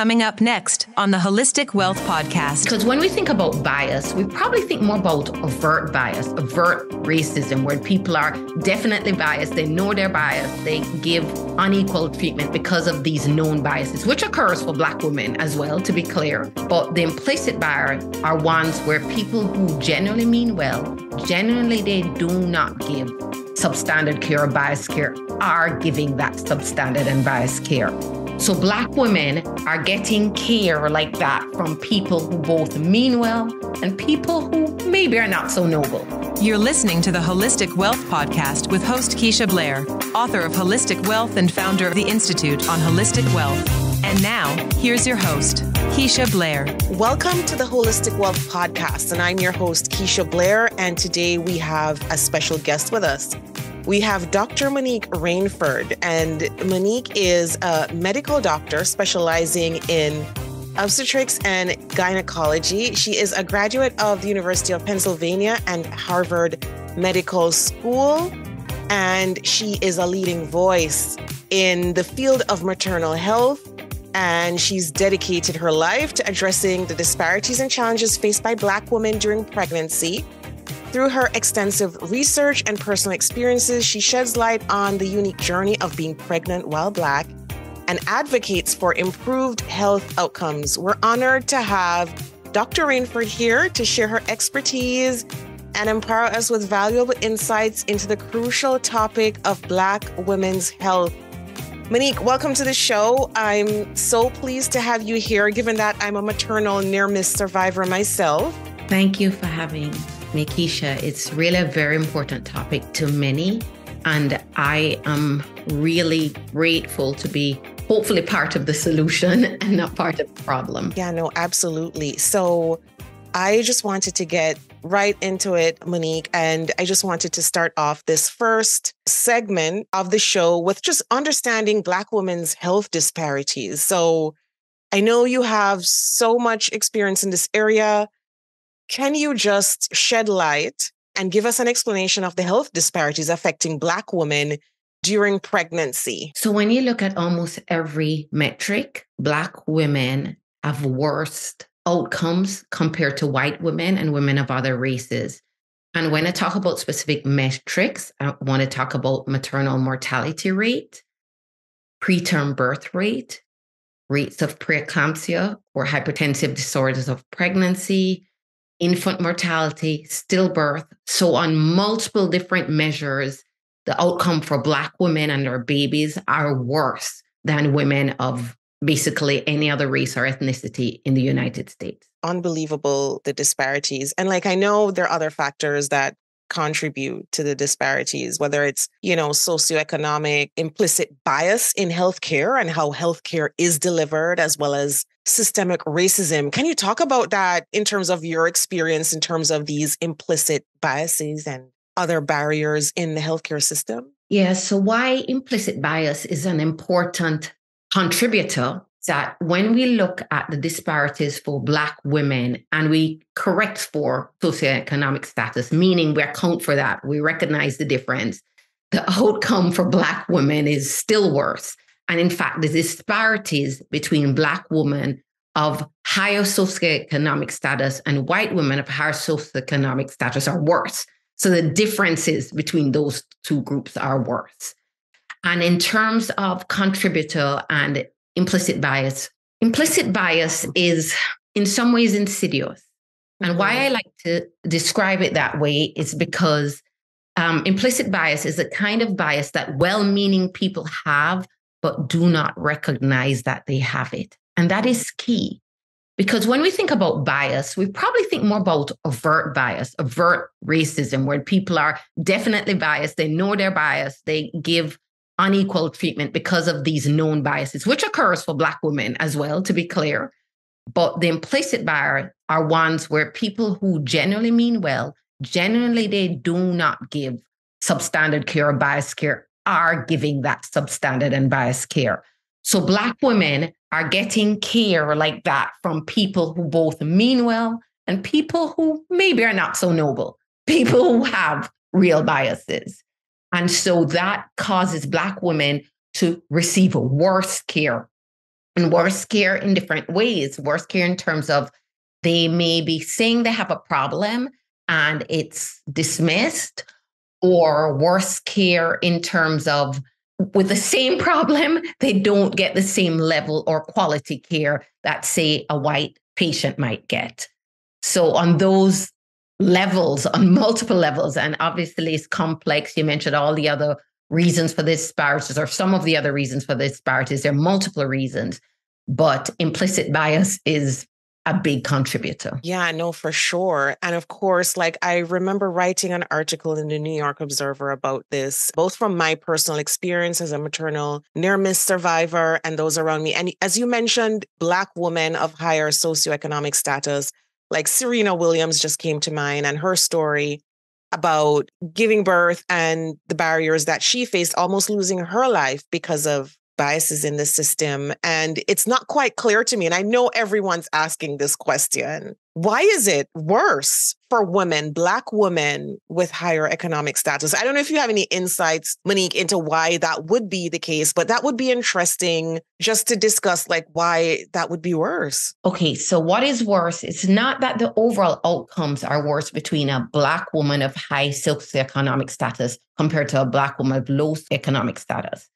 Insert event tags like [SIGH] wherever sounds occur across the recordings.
Coming up next on the Holistic Wealth Podcast. Because when we think about bias, we probably think more about overt bias, overt racism, where people are definitely biased. They know they're biased. They give unequal treatment because of these known biases, which occurs for Black women as well, to be clear. But the implicit bias are ones where people who genuinely mean well, genuinely they do not give substandard care or biased care, are giving that substandard and biased care. So Black women are getting care like that from people who both mean well and people who maybe are not so noble. You're listening to the Holistic Wealth Podcast with host Keisha Blair, author of Holistic Wealth and founder of the Institute on Holistic Wealth. And now, here's your host, Keisha Blair. Welcome to the Holistic Wealth Podcast, and I'm your host, Keisha Blair. And today we have a special guest with us. We have Dr. Monique Rainford, and Monique is a medical doctor specializing in obstetrics and gynecology. She is a graduate of the University of Pennsylvania and Harvard Medical School, and she is a leading voice in the field of maternal health. And she's dedicated her life to addressing the disparities and challenges faced by Black women during pregnancy through her extensive research and personal experiences, she sheds light on the unique journey of being pregnant while Black and advocates for improved health outcomes. We're honored to have Dr. Rainford here to share her expertise and empower us with valuable insights into the crucial topic of Black women's health. Monique, welcome to the show. I'm so pleased to have you here, given that I'm a maternal near miss survivor myself. Thank you for having me, Keisha, it's really a very important topic to many. And I am really grateful to be hopefully part of the solution [LAUGHS] and not part of the problem. Yeah, no, absolutely. So I just wanted to get right into it, Monique. And I just wanted to start off this first segment of the show with just understanding Black women's health disparities. So I know you have so much experience in this area. Can you just shed light and give us an explanation of the health disparities affecting Black women during pregnancy? So, when you look at almost every metric, Black women have worse outcomes compared to white women and women of other races. And when I talk about specific metrics, I want to talk about maternal mortality rate, preterm birth rate, rates of preeclampsia or hypertensive disorders of pregnancy, infant mortality, stillbirth. So, on multiple different measures, the outcome for Black women and their babies are worse than women of basically any other race or ethnicity in the United States. Unbelievable the disparities. And like I know there are other factors that contribute to the disparities, whether it's, you know, socioeconomic implicit bias in healthcare and how healthcare is delivered, as well as systemic racism. Can you talk about that in terms of your experience, in terms of these implicit biases and other barriers in the healthcare system? Yeah. So, why implicit bias is an important contributor that when we look at the disparities for Black women and we correct for socioeconomic status, meaning we account for that, we recognize the difference, the outcome for Black women is still worse. And in fact, the disparities between Black women of higher socioeconomic status and white women of higher socioeconomic status are worse. So the differences between those two groups are worse. And in terms of contributor and implicit bias. Implicit bias is in some ways insidious. And why mm-hmm. I like to describe it that way is because um, implicit bias is a kind of bias that well meaning people have, but do not recognize that they have it. And that is key. Because when we think about bias, we probably think more about overt bias, overt racism, where people are definitely biased. They know they're biased. They give unequal treatment because of these known biases, which occurs for Black women as well, to be clear. But the implicit bias are ones where people who generally mean well, generally they do not give substandard care or biased care, are giving that substandard and biased care. So Black women are getting care like that from people who both mean well and people who maybe are not so noble, people who have real biases. And so that causes Black women to receive worse care and worse care in different ways. Worse care in terms of they may be saying they have a problem and it's dismissed, or worse care in terms of with the same [LAUGHS] problem, they don't get the same level or quality care that, say, a white patient might get. So, on those levels, on multiple levels, and obviously it's complex. You mentioned all the other reasons for this disparities, or some of the other reasons for the disparities. There are multiple reasons, but implicit bias is a big contributor. Yeah, no, for sure. And of course, like I remember writing an article in the New York Observer about this, both from my personal experience as a maternal near miss survivor and those around me. And as you mentioned, Black women of higher socioeconomic status, like Serena Williams just came to mind and her story about giving birth and the barriers that she faced, almost losing her life because of biases in the system. And it's not quite clear to me. And I know everyone's asking this question. Why is it worse for women, Black women with higher economic status? I don't know if you have any insights, Monique, into why that would be the case, but that would be interesting just to discuss like why that would be worse. Okay, so what is worse? It's not that the overall outcomes are worse between a Black woman of high socioeconomic status compared to a Black woman of low economic status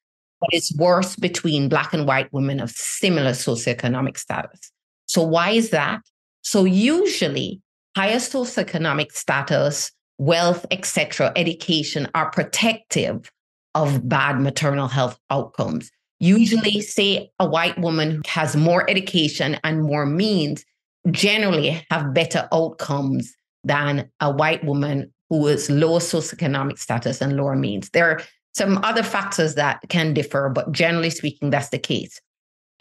it's worse between Black and white women of similar socioeconomic status. So, why is that? So, usually, higher socioeconomic status, wealth, etc., education are protective of bad maternal health outcomes. Usually, say a white woman who has more education and more means generally have better outcomes than a white woman who is lower socioeconomic status and lower means. There are some other factors that can differ, but generally speaking, that's the case.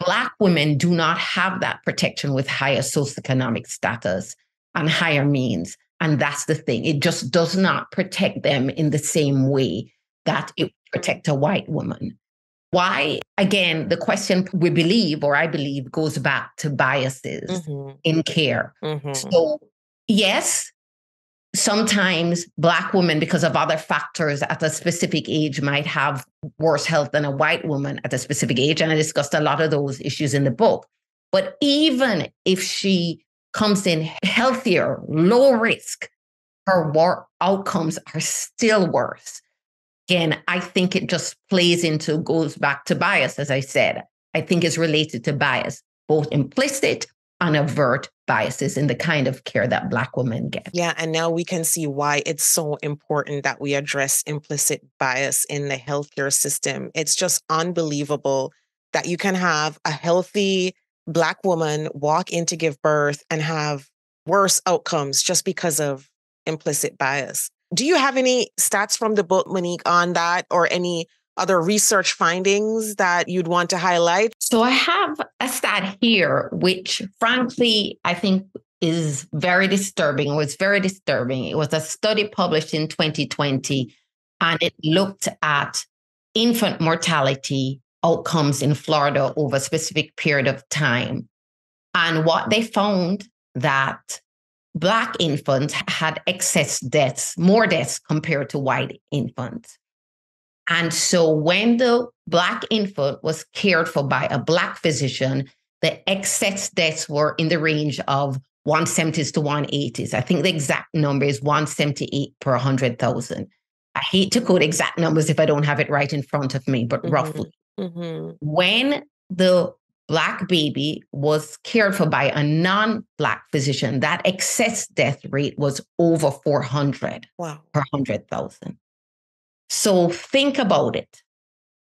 Black women do not have that protection with higher socioeconomic status and higher means. And that's the thing. It just does not protect them in the same way that it protect a white woman. Why? Again, the question we believe, or I believe, goes back to biases mm-hmm. in care. Mm-hmm. So, yes, sometimes black women because of other factors at a specific age might have worse health than a white woman at a specific age and i discussed a lot of those issues in the book. But even if she comes in healthier low risk her war- outcomes are still worse. Again i think it just plays into goes back to bias as i said. I think it's related to bias both implicit and avert biases in the kind of care that Black women get. Yeah, and now we can see why it's so important that we address implicit bias in the healthcare system. It's just unbelievable that you can have a healthy Black woman walk in to give birth and have worse outcomes just because of implicit bias. Do you have any stats from the book, Monique, on that or any other research findings that you'd want to highlight? So I have a stat here, which frankly, I think is very disturbing. It was very disturbing. It was a study published in 2020, and it looked at infant mortality outcomes in Florida over a specific period of time. And what they found that Black infants had excess deaths, more deaths compared to white infants. And so when the Black infant was cared for by a Black physician, the excess deaths were in the range of 170s to 180s. I think the exact number is 178 per 100,000. I hate to quote exact numbers if I don't have it right in front of me, but mm-hmm. roughly. Mm-hmm. When the Black baby was cared for by a non Black physician, that excess death rate was over 400 wow. per 100,000. So think about it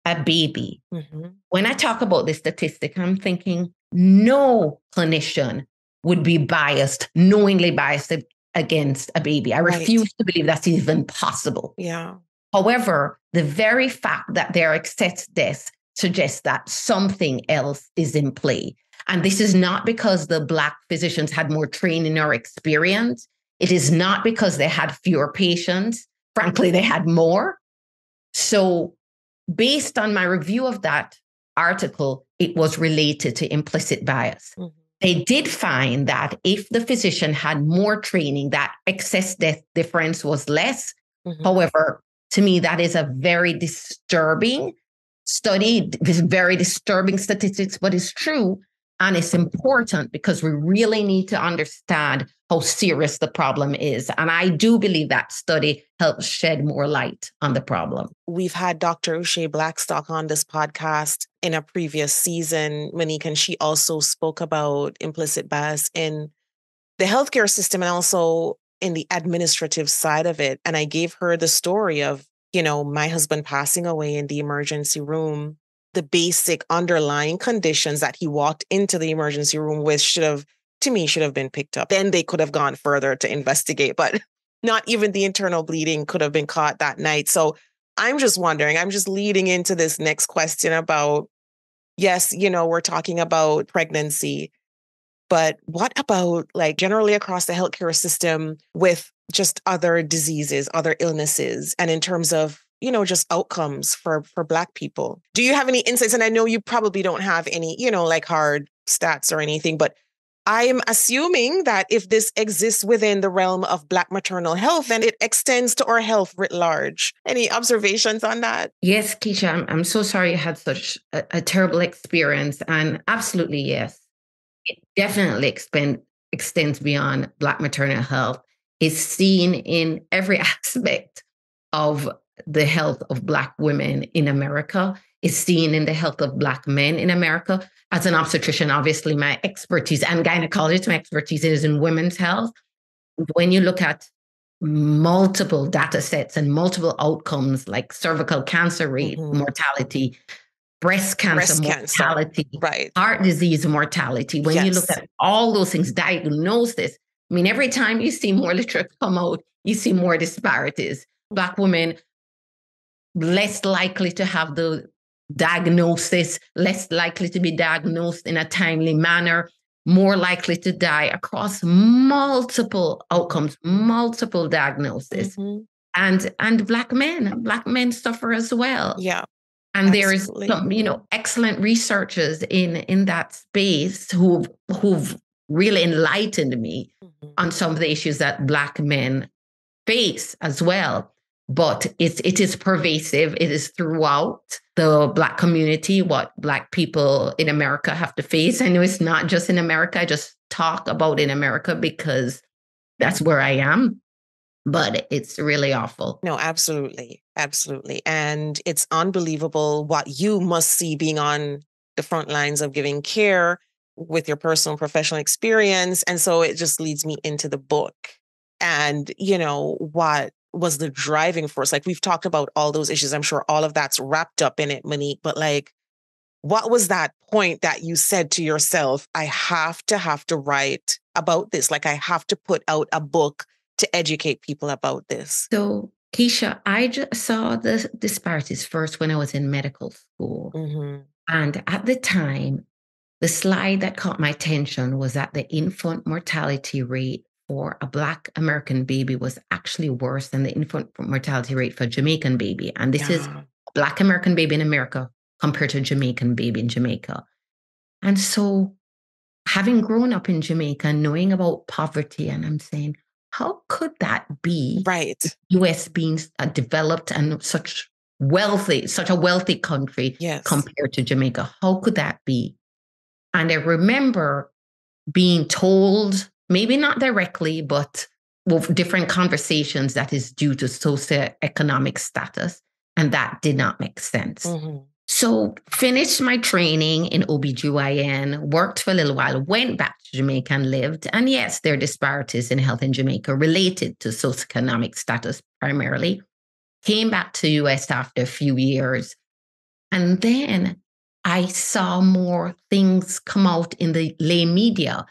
a baby. Mm-hmm. When I talk about this statistic, I'm thinking no clinician would be biased, knowingly biased against a baby. I right. refuse to believe that's even possible. Yeah. However, the very fact that there are excess deaths suggests that something else is in play. And this is not because the Black physicians had more training or experience. It is not because they had fewer patients. Frankly, they had more. So, based on my review of that article, it was related to implicit bias. Mm-hmm. They did find that if the physician had more training, that excess death difference was less. Mm-hmm. However, to me, that is a very disturbing study this very disturbing statistics, but it's true. And it's important because we really need to understand how serious the problem is. And I do believe that study helps shed more light on the problem. We've had Dr. Uche Blackstock on this podcast in a previous season, Monique, and she also spoke about implicit bias in the healthcare system and also in the administrative side of it. And I gave her the story of, you know, my husband passing away in the emergency room. The basic underlying conditions that he walked into the emergency room with should have to me should have been picked up. Then they could have gone further to investigate, but [LAUGHS] not even the internal bleeding could have been caught that night. So I'm just wondering, I'm just leading into this next question about yes, you know, we're talking about pregnancy, but what about like generally across the healthcare system with just other diseases, other illnesses, and in terms of you know just outcomes for for black people do you have any insights and i know you probably don't have any you know like hard stats or anything but I'm assuming that if this exists within the realm of Black maternal health, then it extends to our health writ large. Any observations on that? Yes, Keisha, I'm, I'm so sorry you had such a, a terrible experience. And absolutely, yes, it definitely expend, extends beyond Black maternal health. It's seen in every [LAUGHS] aspect of the health of Black women in America is seen in the health of Black men in America. As an obstetrician, obviously, my expertise and gynecologist, my expertise is in women's health. When you look at multiple data sets and multiple outcomes like cervical cancer rate, mm-hmm. mortality, breast cancer breast mortality, cancer. right. heart disease mortality, when yes. you look at all those things, diagnosis, I mean, every time you see more [LAUGHS] literature come out, you see more disparities. Black women less likely to have the diagnosis, less likely to be diagnosed in a timely manner, more likely to die across multiple outcomes, multiple diagnoses. Mm-hmm. And and black men, black men suffer as well. Yeah. And there is some, you know, excellent researchers in in that space who've who've really enlightened me mm-hmm. on some of the issues that black men face as well but it's it is pervasive. It is throughout the black community what black people in america have to face. I know it's not just in america. I just talk about in america because that's where i am but it's really awful. No absolutely. Absolutely. And it's unbelievable what you must see being on the front lines of giving care with your personal professional experience. And so it just leads me into the book. And you know what was the driving force? Like we've talked about all those issues. I'm sure all of that's wrapped up in it, Monique, but like, what was that point that you said to yourself, I have to have to write about this? Like I have to put out a book to educate people about this? So, Keisha, I just saw the disparities first when I was in medical school. Mm-hmm. And at the time, the slide that caught my attention was that the infant mortality rate for a Black American baby was actually worse than the infant mortality rate for a Jamaican baby. And this yeah. is Black American baby in America compared to Jamaican baby in Jamaica. And so, having grown up in Jamaica, knowing about poverty, and I'm saying, how could that be? Right. US being uh, developed and such wealthy, such a wealthy country yes. compared to Jamaica. How could that be? And I remember being told maybe not directly, but with different conversations that is due to socioeconomic status. And that did not make sense. Mm-hmm. So finished my training in OBGYN, worked for a little while, went back to Jamaica and lived. And yes, there are disparities in health in Jamaica related to socioeconomic status primarily. Came back to US after a few years. And then I saw more things come out in the lay media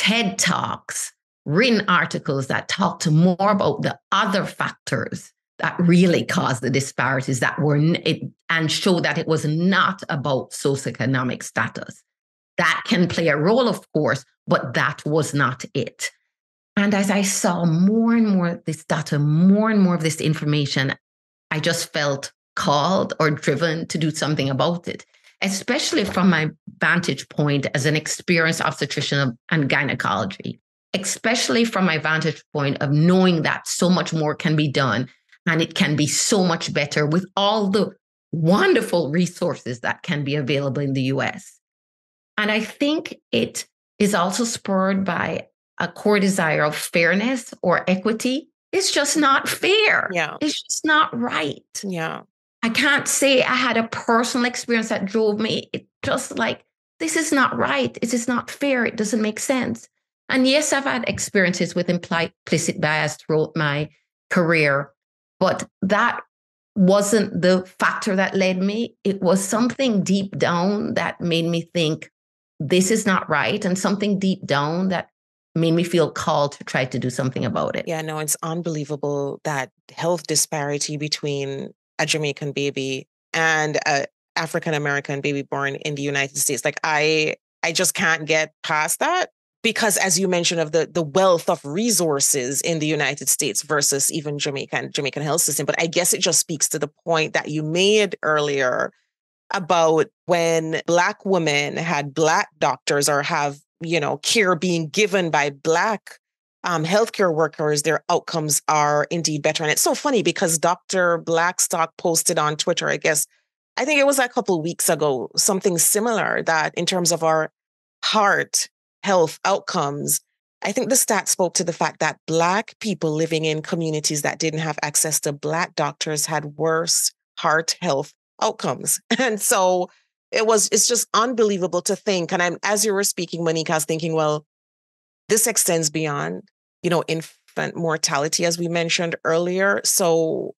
TED Talks, written articles that talked more about the other factors that really caused the disparities that were it, and show that it was not about socioeconomic status. That can play a role, of course, but that was not it. And as I saw more and more of this data, more and more of this information, I just felt called or driven to do something about it especially from my vantage point as an experienced obstetrician and gynecology, especially from my vantage point of knowing that so much more can be done and it can be so much better with all the wonderful resources that can be available in the US. And I think it is also spurred by a core desire of fairness or equity. It's just not fair. Yeah. It's just not right. Yeah. I can't say I had a personal experience that drove me. It just like, this is not right. It is not fair. It doesn't make sense. And yes, I've had experiences with implicit bias throughout my career, but that wasn't the factor that led me. It was something deep down that made me think this is not right, and something deep down that made me feel called to try to do something about it. Yeah, no, it's unbelievable that health disparity between a Jamaican baby and a African American baby born in the United States. Like I I just can't get past that because as you mentioned of the the wealth of resources in the United States versus even Jamaican Jamaican health system but I guess it just speaks to the point that you made earlier about when black women had black doctors or have you know care being given by black um, healthcare workers their outcomes are indeed better and it's so funny because Dr. Blackstock posted on Twitter I guess I think it was a couple weeks ago something similar that in terms of our heart health outcomes, I think the stat spoke to the fact that Black people living in communities that didn't have access to Black doctors had worse heart health outcomes. [LAUGHS] And so it was, it's just unbelievable to think. And I'm, as you were speaking, Monique, I was thinking, well, this extends beyond, you know, infant mortality, as we mentioned earlier. So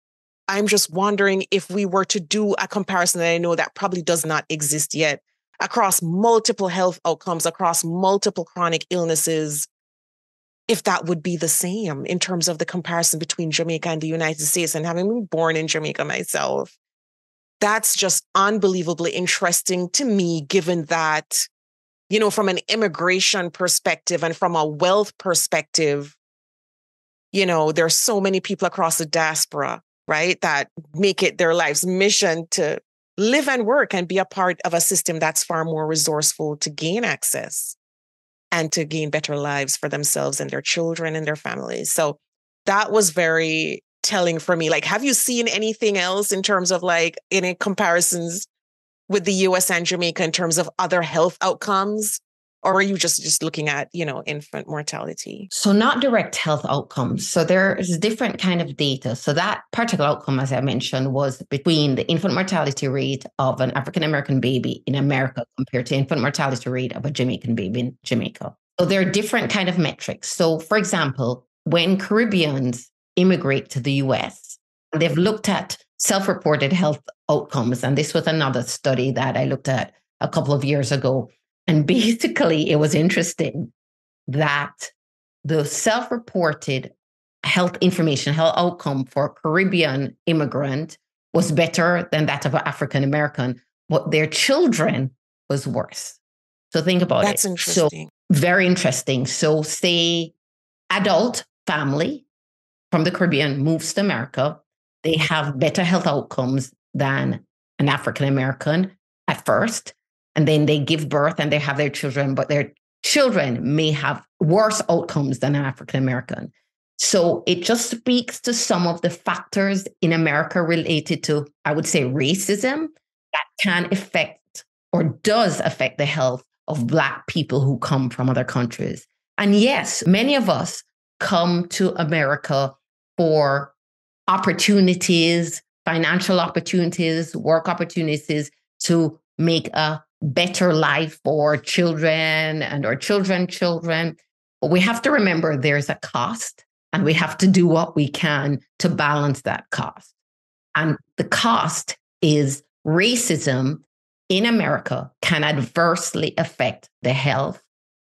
I'm just wondering if we were to do a comparison, that I know that probably does not exist yet, across multiple health outcomes, across multiple chronic illnesses, if that would be the same in terms of the comparison between Jamaica and the United States. And having been born in Jamaica myself, that's just unbelievably interesting to me, given that, you know, from an immigration perspective and from a wealth perspective, you know, there's so many people across the diaspora, right, that make it their life's mission to live and work and be a part of a system that's far more resourceful to gain access and to gain better lives for themselves and their children and their families. So that was very telling for me. Like, have you seen anything else in terms of like any comparisons with the US and Jamaica in terms of other health outcomes? or are you just just looking at you know infant mortality? So not direct health outcomes. So there's different kind of data. So that particular outcome as i mentioned was between the infant mortality rate of an african american baby in america compared to infant mortality rate of a jamaican baby in jamaica. So there are different kind of metrics. So for example when caribbeans immigrate to the us they've looked at self-reported health outcomes and this was another study that i looked at a couple of years ago and [LAUGHS] basically, it was interesting that the self reported health information, health outcome for a Caribbean immigrant was better than that of an African American, but their children was worse. So think about That's it. That's interesting. So very interesting. So say adult family from the Caribbean moves to America, they have better health outcomes than an African American at first and then they give birth and they have their children, but their children may have worse outcomes than an African American. So it just speaks to some of the factors in America related to, I would say, racism that can affect or does affect the health of Black people who come from other countries. And yes, many of us come to America for opportunities, financial opportunities, work opportunities to make a better life for children and our children children. But we have to remember there's a cost and we have to do what we can to balance that cost. And the cost is racism in america can adversely affect the health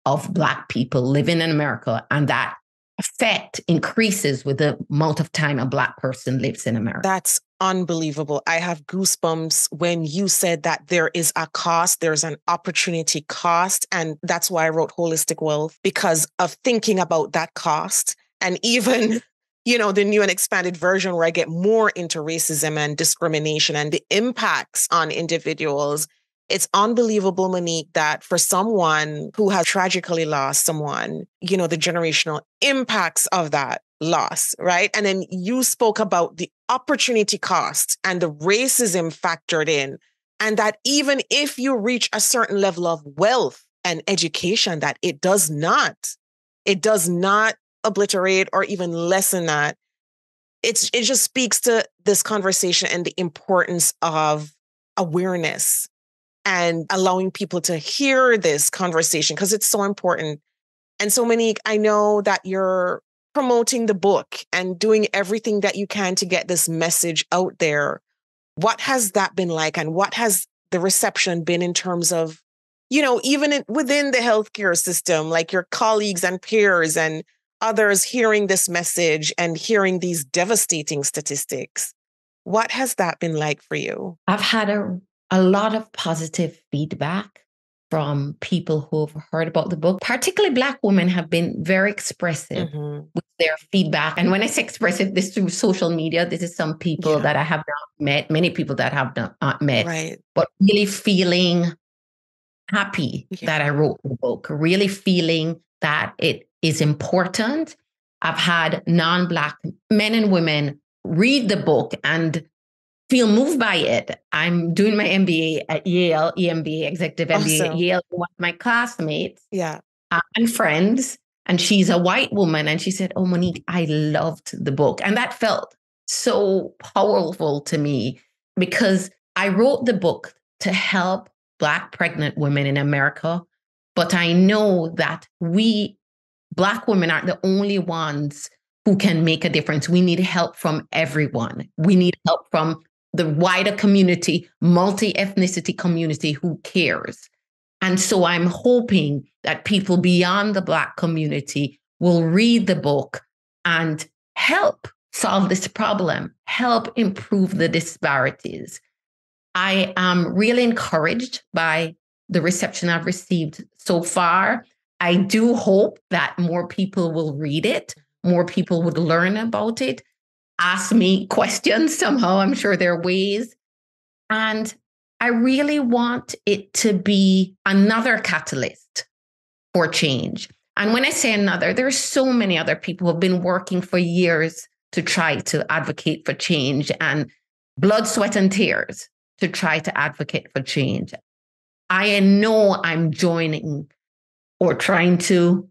of black people living in america and that effect increases with the amount of time a black person lives in america. That's unbelievable. I have goosebumps when you said that there is a cost, there's an opportunity cost. And that's why I wrote Holistic Wealth because of thinking about that cost. And even, [LAUGHS] you know, the new and expanded version where I get more into racism and discrimination and the impacts on individuals. It's unbelievable, Monique, that for someone who has tragically lost someone, you know, the generational impacts of that loss, right? And then you spoke about the opportunity cost and the racism factored in. And that even if you reach a certain level of wealth and education, that it does not, it does not obliterate or even lessen that. It's, it just speaks to this conversation and the importance of awareness and allowing people to hear this conversation because it's so important. And so, Monique, I know that you're promoting the book and doing everything that you can to get this message out there. What has that been like? And what has the reception been in terms of, you know, even in, within the healthcare system, like your colleagues and peers and others hearing this message and hearing these devastating statistics? What has that been like for you? I've had a, a lot of positive feedback from people who have heard about the book. Particularly Black women have been very expressive mm-hmm. with their feedback. And when I say expressive, this through social media, this is some people yeah. that I have not met, many people that I have not met, right. but really feeling happy yeah. that I wrote the book, really feeling that it is important. I've had non Black men and women read the book and feel moved by it. I'm doing my MBA at Yale, EMBA, executive MBA awesome. at Yale. One of my classmates yeah. Uh, and friends, and she's a white woman. And she said, Oh, Monique, I loved the book. And that felt so powerful to me because I wrote the book to help Black pregnant women in America. But I know that we, Black women, aren't the only ones who can make a difference. We need help from everyone. We need help from the wider community, multi ethnicity community who cares. And so I'm hoping that people beyond the Black community will read the book and help solve this problem, help improve the disparities. I am really encouraged by the reception I've received so far. I do hope that more people will read it, more people would learn about it, ask me questions somehow. I'm sure there are ways. And I really want it to be another catalyst for change. And when I say another, there are so many other people who have been working for years to try to advocate for change and blood, sweat, and tears to try to advocate for change. I know I'm joining or trying to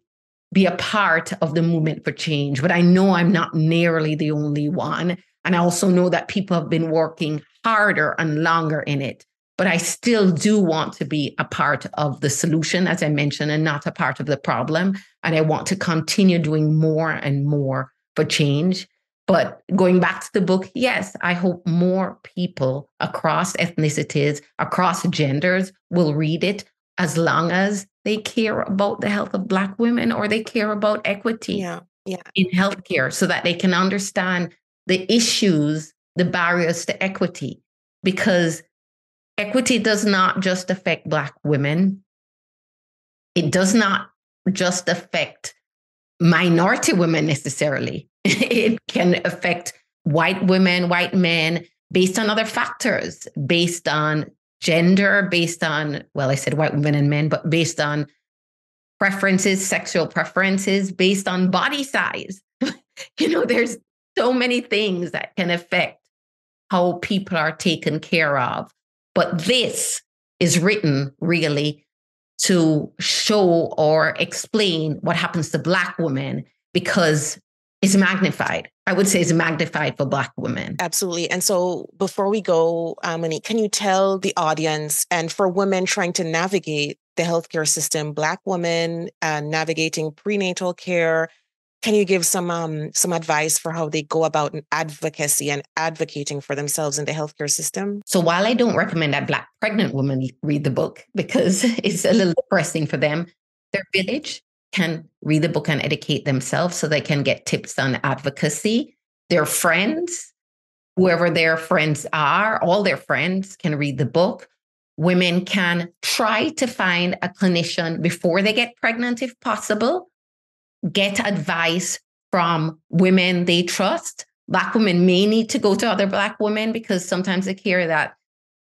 be a part of the movement for change. But I know I'm not nearly the only one. And I also know that people have been working harder and longer in it. But I still do want to be a part of the solution, as I mentioned, and not a part of the problem. And I want to continue doing more and more for change. But going back to the book, yes, I hope more people across ethnicities, across genders will read it as long as they care about the health of Black women or they care about equity yeah, yeah. in healthcare so that they can understand the issues, the barriers to equity. Because equity does not just affect Black women, it does not just affect minority women necessarily, [LAUGHS] it can affect white women, white men. Based on other factors, based on gender based on, well, I said white women and men, but based on preferences, sexual preferences, based on body size. [LAUGHS] you know, there's so many things that can affect how people are taken care of. But this is written really to show or explain what happens to Black women because it's magnified. I would say it's magnified for Black women. Absolutely. And so before we go, um, Monique, can you tell the audience and for women trying to navigate the healthcare system, Black women uh, navigating prenatal care, can you give some um, some advice for how they go about advocacy and advocating for themselves in the healthcare system? So while I don't recommend that Black pregnant women read the book because [LAUGHS] it's a little depressing for them, their village can read the book and educate themselves so they can get tips on advocacy. Their friends, whoever their friends are, all their friends can read the book. Women can try to find a clinician before they get pregnant, if possible, get advice from women they trust. Black women may need to go to other Black women because sometimes they hear that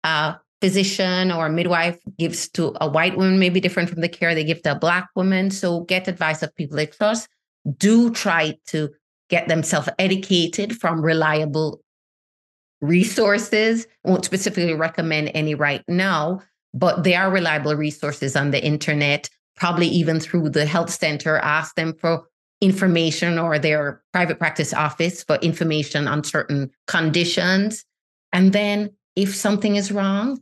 uh, physician or midwife gives to a white woman may be different from the care they give to a black woman. So get advice of people they trust. Do try to get themselves educated from reliable resources. Won't specifically recommend any right now, but they are reliable resources on the internet, probably even through the health center. Ask them for information or their private practice office for information on certain conditions. And then if something is wrong,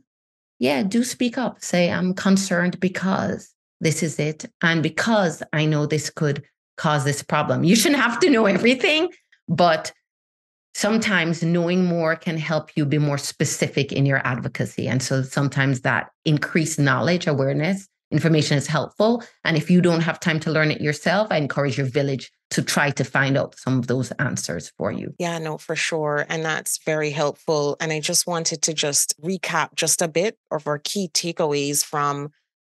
yeah, do speak up. Say, I'm concerned because this is it. And because I know this could cause this problem. You shouldn't have to know everything, but sometimes knowing more can help you be more specific in your advocacy. And so sometimes that increased knowledge, awareness, information is helpful. And if you don't have time to learn it yourself, I encourage your village to try to find out some of those answers for you. Yeah, no, for sure. And that's very helpful. And I just wanted to just recap just a bit of our key takeaways from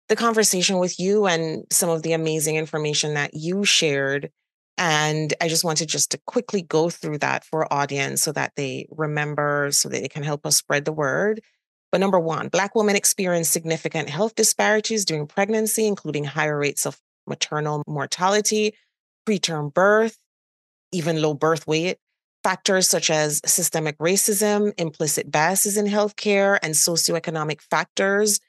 the conversation with you and some of the amazing information that you shared. And I just wanted just to quickly go through that for audience so that they remember, so that they can help us spread the word. But number one, Black women experience significant health disparities during pregnancy, including higher rates of maternal mortality, preterm birth, even low birth weight. Factors such as systemic racism, implicit biases in healthcare, and socioeconomic factors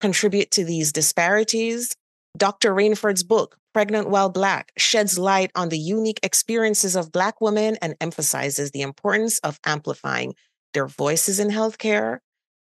contribute to these disparities. Dr. Rainford's book, Pregnant While Black, sheds light on the unique experiences of Black women and emphasizes the importance of amplifying their voices in healthcare.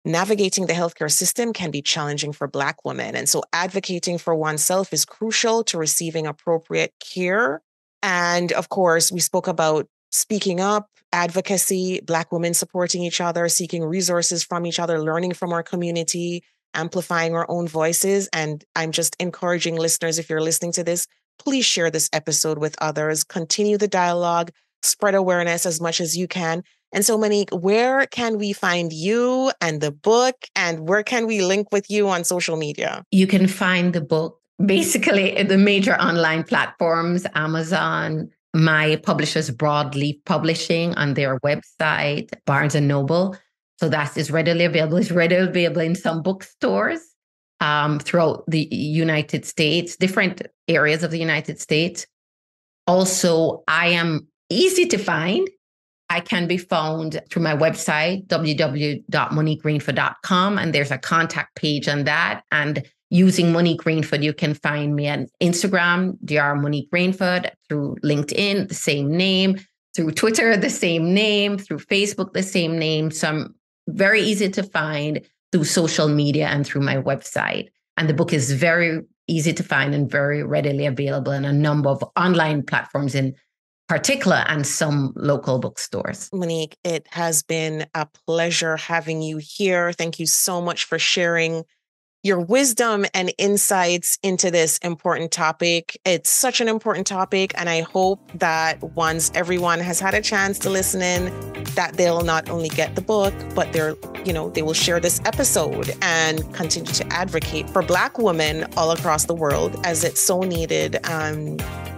Navigating the healthcare system can be challenging for Black women. And so, advocating for oneself is crucial to receiving appropriate care. And of course, we spoke about speaking up, advocacy, Black women supporting each other, seeking resources from each other, learning from our community, amplifying our own voices. And I'm just encouraging listeners, if you're listening to this, please share this episode with others, continue the dialogue, spread awareness as much as you can. And so, Monique, where can we find you and the book, and where can we link with you on social media? You can find the book basically the major online platforms Amazon, my publishers, Broadleaf Publishing, on their website, Barnes and Noble. So that is readily available. It's readily available in some bookstores um, throughout the United States, different areas of the United States. Also, I am easy to find. I can be found through my website, www.moniquerainford.com, and there's a contact page on that. And using Monique Rainford, you can find me on Instagram, Dr. Monique Rainford, through LinkedIn, the same name, through Twitter, the same name, through Facebook, the same name. So I'm very easy to find through social media and through my website. And the book is very easy to find and very readily available in a number of online platforms in particular and some local bookstores. Monique, it has been a pleasure having you here. Thank you so much for sharing your wisdom and insights into this important topic. It's such an important topic. And I hope that once everyone has had a chance to listen in, that they'll not only get the book, but they're, you know, they will share this episode and continue to advocate for Black women all across the world as it's so needed. Um,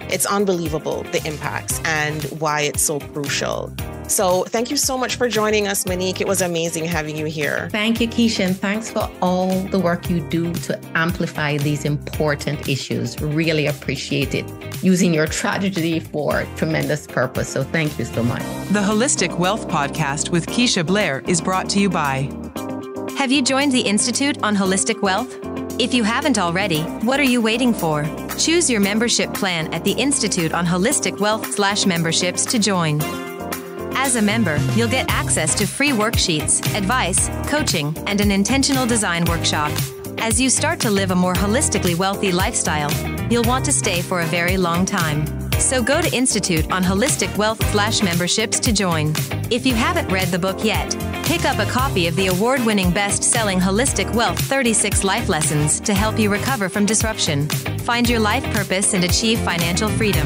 it's unbelievable the impacts and why it's so crucial. So thank you so much for joining us, Monique. It was amazing having you here. Thank you, Keisha, and thanks for all the work you do to amplify these important issues. Really appreciate it. Using your tragedy for tremendous purpose. So thank you so much. The Holistic Wealth Podcast with Keisha Blair is brought to you by. Have you joined the Institute on Holistic Wealth? If you haven't already, what are you waiting for? Choose your membership plan at the Institute on Holistic Wealth slash memberships to join. As a member, you'll get access to free worksheets, advice, coaching, and an intentional design workshop. As you start to live a more holistically wealthy lifestyle, you'll want to stay for a very long time. So go to Institute on Holistic Wealth slash memberships to join. If you haven't read the book yet, pick up a copy of the award winning best selling Holistic Wealth 36 Life Lessons to help you recover from disruption, find your life purpose, and achieve financial freedom.